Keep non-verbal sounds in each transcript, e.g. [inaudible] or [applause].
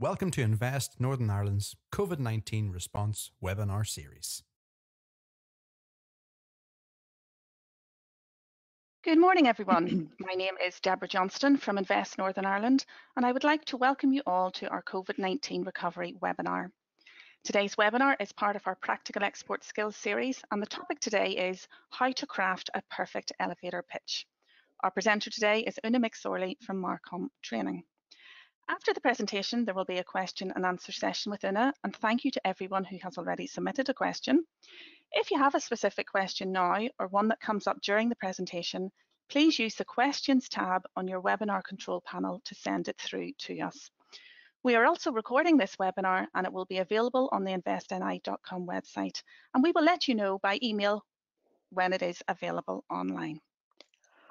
Welcome to Invest Northern Ireland's COVID 19 Response webinar series. Good morning, everyone. [clears throat] My name is Deborah Johnston from Invest Northern Ireland, and I would like to welcome you all to our COVID 19 recovery webinar. Today's webinar is part of our Practical Export Skills series, and the topic today is How to Craft a Perfect Elevator Pitch. Our presenter today is Una McSorley from Marcomm Training. After the presentation, there will be a question and answer session with Una, and thank you to everyone who has already submitted a question. If you have a specific question now or one that comes up during the presentation, please use the questions tab on your webinar control panel to send it through to us. We are also recording this webinar and it will be available on the investni.com website and we will let you know by email when it is available online.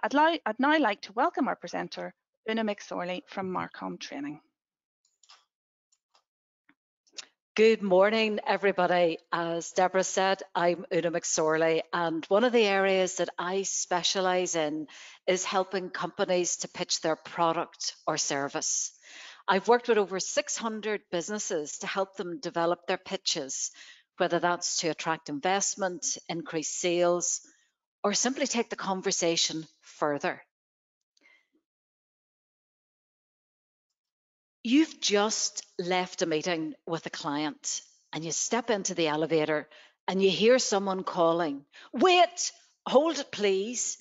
I'd, I'd now like to welcome our presenter, Una McSorley from Marcomm Training. Good morning, everybody. As Deborah said, I'm Una McSorley, and one of the areas that I specialise in is helping companies to pitch their product or service. I've worked with over 600 businesses to help them develop their pitches, whether that's to attract investment, increase sales, or simply take the conversation further. You've just left a meeting with a client and you step into the elevator and you hear someone calling, Wait, hold it, please.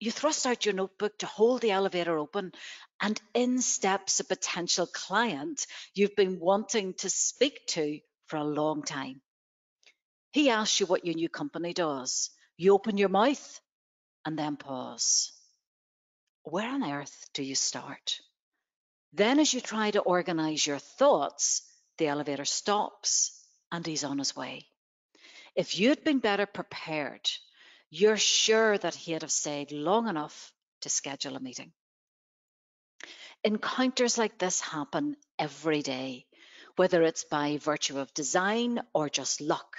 You thrust out your notebook to hold the elevator open, and in steps a potential client you've been wanting to speak to for a long time. He asks you what your new company does. You open your mouth and then pause. Where on earth do you start? Then, as you try to organize your thoughts, the elevator stops and he's on his way. If you'd been better prepared, you're sure that he'd have stayed long enough to schedule a meeting. Encounters like this happen every day, whether it's by virtue of design or just luck.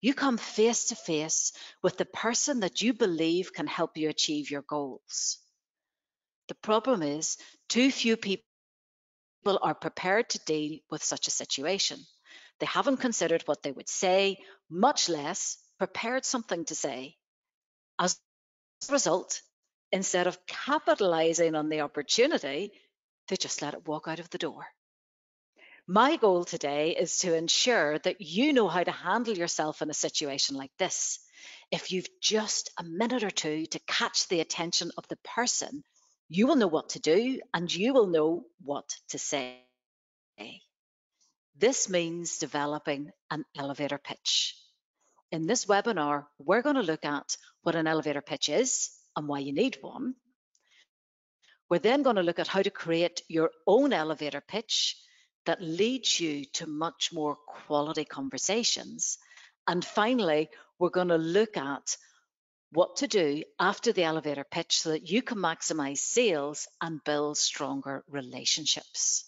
You come face to face with the person that you believe can help you achieve your goals. The problem is, too few people people are prepared to deal with such a situation. They haven't considered what they would say, much less prepared something to say. As a result, instead of capitalizing on the opportunity, they just let it walk out of the door. My goal today is to ensure that you know how to handle yourself in a situation like this. If you've just a minute or two to catch the attention of the person you will know what to do and you will know what to say. This means developing an elevator pitch. In this webinar, we're going to look at what an elevator pitch is and why you need one. We're then going to look at how to create your own elevator pitch that leads you to much more quality conversations. And finally, we're going to look at what to do after the elevator pitch so that you can maximize sales and build stronger relationships.